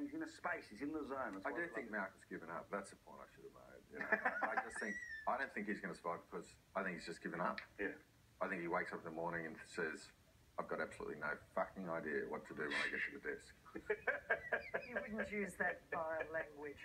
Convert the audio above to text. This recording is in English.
he's in a space. He's in the zone. That's I do think him. Malcolm's given up. That's the point I should have made. You know? I just think I don't think he's going to survive because I think he's just given up. Yeah. I think he wakes up in the morning and says, "I've got absolutely no fucking idea what to do when I get to the desk." You wouldn't use that vile language.